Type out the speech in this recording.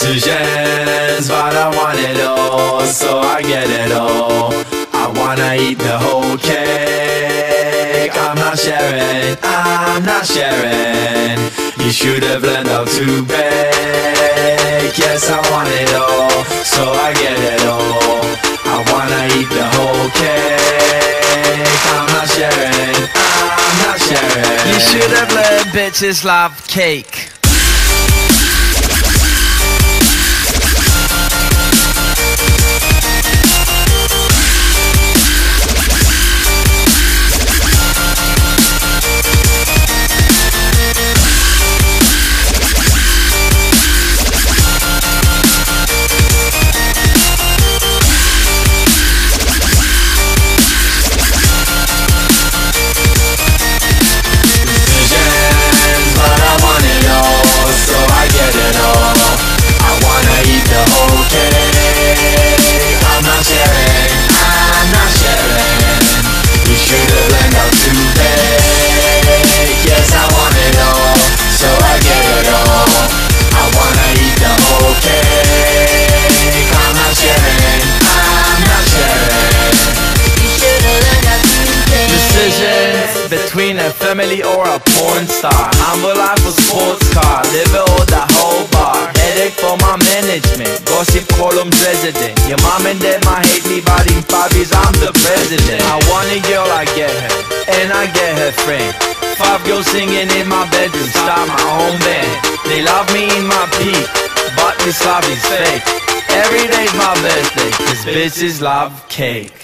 Decisions, but I want it all, so I get it all. I wanna eat the whole cake. I'm not sharing, I'm not sharing. You should have learned how to bake. Yes, I want it all, so I get it all. I wanna eat the whole cake. I'm not sharing, I'm not sharing. You should have learned bitches love cake. Between a family or a porn star. Humble life or sports car. Live it or the whole bar. Headache for my management. Gossip columns resident. Your mom and dad might hate me, but in five years I'm the president. I want a girl, I get her. And I get her friend. Five girls singing in my bedroom. Start my own band. They love me in my peak. But this love is fake. Every day's my birthday. Cause bitches love cake.